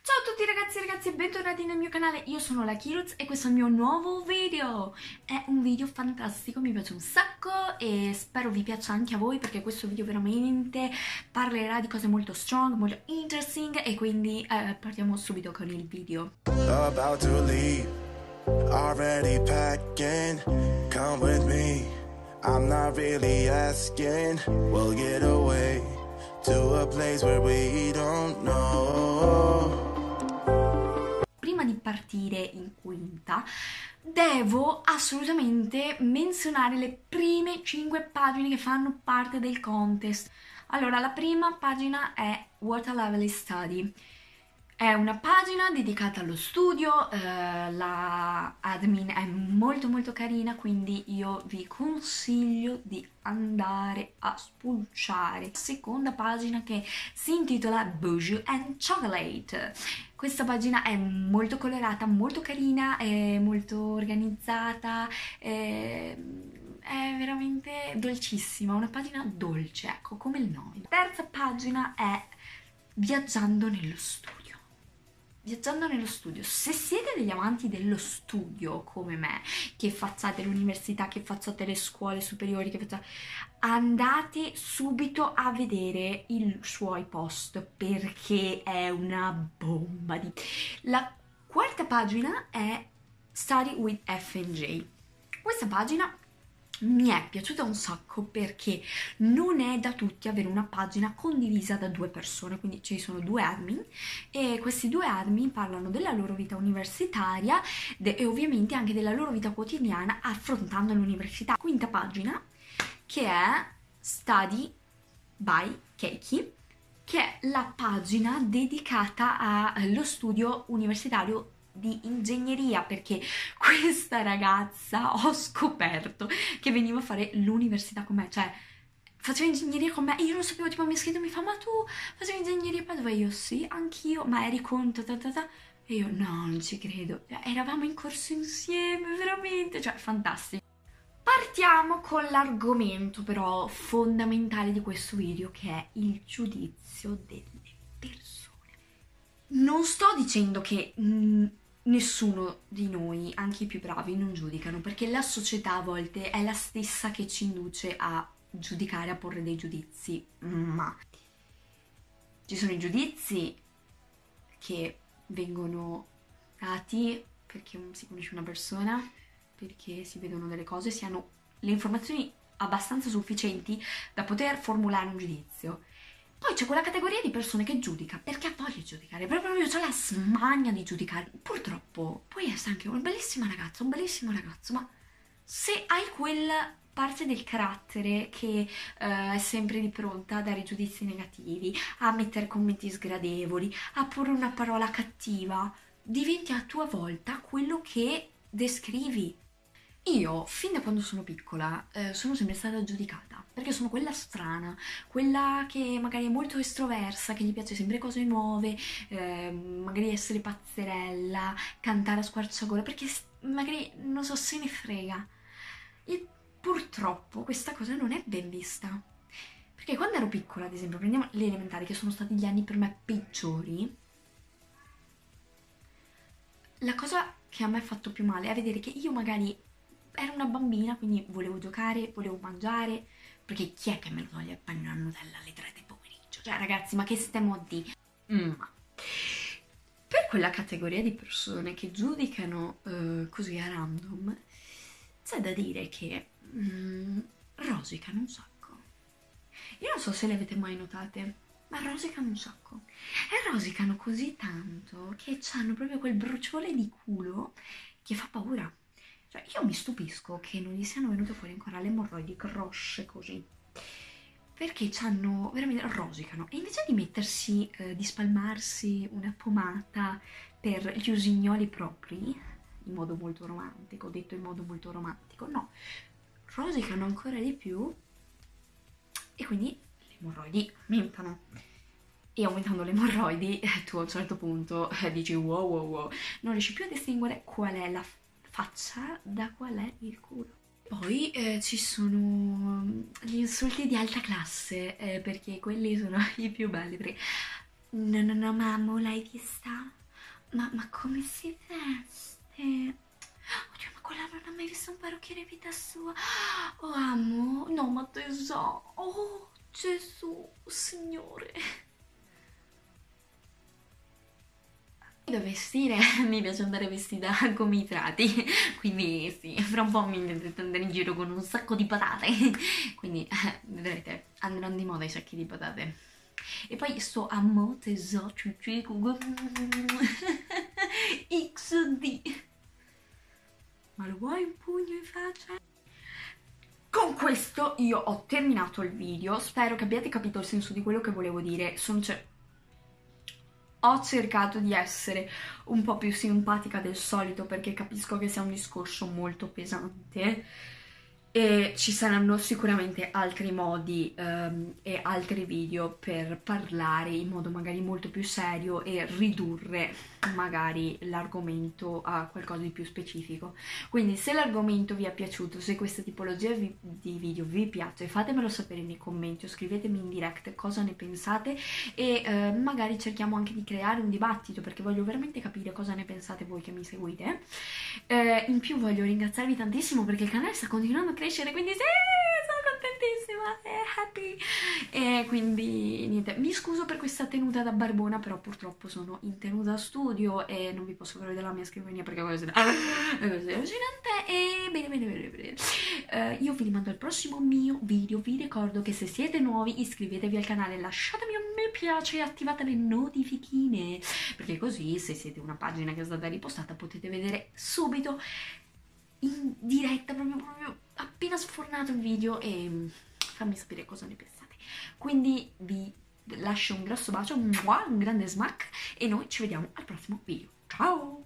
Ciao a tutti ragazzi e ragazzi e bentornati nel mio canale, io sono la Kiruz e questo è il mio nuovo video. È un video fantastico, mi piace un sacco e spero vi piaccia anche a voi perché questo video veramente parlerà di cose molto strong, molto interesting e quindi eh, partiamo subito con il video. About to leave, already packing, come with me I'm not really asking, we'll get away to a place where we don't know partire in quinta devo assolutamente menzionare le prime 5 pagine che fanno parte del contest. Allora, la prima pagina è What a Lovely Study. È una pagina dedicata allo studio, eh, la admin è molto molto carina, quindi io vi consiglio di andare a spulciare. Seconda pagina che si intitola Bougie and Chocolate. Questa pagina è molto colorata, molto carina, è molto organizzata, è, è veramente dolcissima, una pagina dolce, ecco, come il nome. La terza pagina è Viaggiando nello studio viaggiando nello studio, se siete degli amanti dello studio come me, che facciate l'università, che facciate le scuole superiori, che facciate, andate subito a vedere i suoi post perché è una bomba di... La quarta pagina è Study with FNJ. Questa pagina mi è piaciuta un sacco perché non è da tutti avere una pagina condivisa da due persone, quindi ci sono due admin e questi due admin parlano della loro vita universitaria e ovviamente anche della loro vita quotidiana affrontando l'università. Quinta pagina che è Study by Keiki che è la pagina dedicata allo studio universitario di ingegneria perché questa ragazza ho scoperto che veniva a fare l'università con me, cioè faceva ingegneria con me e io non sapevo, tipo mi ha scritto, mi fa ma tu facevi ingegneria Padova? Io sì, anch'io, ma eri conto, ta, ta, ta. E io no, non ci credo, cioè, eravamo in corso insieme, veramente, cioè fantastico. Partiamo con l'argomento però fondamentale di questo video che è il giudizio delle persone. Non sto dicendo che... Mh, mm, nessuno di noi, anche i più bravi, non giudicano, perché la società a volte è la stessa che ci induce a giudicare, a porre dei giudizi, ma ci sono i giudizi che vengono dati perché si conosce una persona, perché si vedono delle cose, si hanno le informazioni abbastanza sufficienti da poter formulare un giudizio. Poi c'è quella categoria di persone che giudica perché ha voglia di giudicare, proprio c'è la smania di giudicare. Purtroppo puoi essere anche una bellissima ragazza, un bellissimo ragazzo, ma se hai quella parte del carattere che uh, è sempre di pronta a dare giudizi negativi, a mettere commenti sgradevoli, a porre una parola cattiva, diventi a tua volta quello che descrivi. Io, fin da quando sono piccola, eh, sono sempre stata giudicata, perché sono quella strana, quella che magari è molto estroversa, che gli piace sempre cose nuove, eh, magari essere pazzerella, cantare a squarciagola, perché magari, non so, se ne frega. E purtroppo questa cosa non è ben vista. Perché quando ero piccola, ad esempio, prendiamo le elementari, che sono stati gli anni per me peggiori, la cosa che a me ha fatto più male è vedere che io magari ero una bambina, quindi volevo giocare, volevo mangiare, perché chi è che me lo toglie il panino a Nutella alle 3 del pomeriggio? Cioè ragazzi, ma che stiamo a dire? Mm. Per quella categoria di persone che giudicano uh, così a random, c'è da dire che mm, rosicano un sacco. Io non so se le avete mai notate, ma rosicano un sacco. E rosicano così tanto che hanno proprio quel bruciore di culo che fa paura. Cioè, io mi stupisco che non gli siano venute fuori ancora le emorroidi grosse così. Perché hanno veramente rosicano. E invece di mettersi, eh, di spalmarsi una pomata per gli usignoli propri, in modo molto romantico, detto in modo molto romantico, no, rosicano ancora di più e quindi le emorroidi aumentano. E aumentando le emorroidi, tu a un certo punto eh, dici wow wow wow, non riesci più a distinguere qual è la faccia da qual è il culo. Poi eh, ci sono gli insulti di alta classe, eh, perché quelli sono i più belli, perché No, no, no, mamma, l'hai vista? Ma, ma come si veste? Oddio, ma quella non ha mai visto un parrucchiere in vita sua. Oh, amo. No, ma tesoro. Oh, Gesù, Signore. Da vestire mi piace andare vestita come i frati, quindi sì, fra un po' mi vedrete andare in giro con un sacco di patate, quindi vedrete, andranno di moda i sacchi di patate. E poi sto a mote XD. Ma lo vuoi un pugno in faccia? Con questo io ho terminato il video, spero che abbiate capito il senso di quello che volevo dire, sono cioè ho cercato di essere un po' più simpatica del solito perché capisco che sia un discorso molto pesante e ci saranno sicuramente altri modi um, e altri video per parlare in modo magari molto più serio e ridurre magari l'argomento a qualcosa di più specifico. Quindi se l'argomento vi è piaciuto se questa tipologia vi, di video vi piace fatemelo sapere nei commenti o scrivetemi in direct cosa ne pensate e uh, magari cerchiamo anche di creare un dibattito perché voglio veramente capire cosa ne pensate voi che mi seguite. Uh, in più voglio ringraziarvi tantissimo perché il canale sta continuando a crescere crescere, quindi sì, sono contentissima, è happy. E quindi niente, mi scuso per questa tenuta da barbona, però purtroppo sono in tenuta studio e non vi posso far vedere la mia scrivania perché questo è allucinante. E bene, bene, bene, bene. Uh, io vi rimando al prossimo mio video, vi ricordo che se siete nuovi iscrivetevi al canale, lasciatemi un mi piace e attivate le notifichine, perché così se siete una pagina che è stata ripostata potete vedere subito in diretta, proprio, proprio appena sfornato il video e mm, fammi sapere cosa ne pensate. Quindi vi lascio un grosso bacio, un grande smack e noi ci vediamo al prossimo video. Ciao!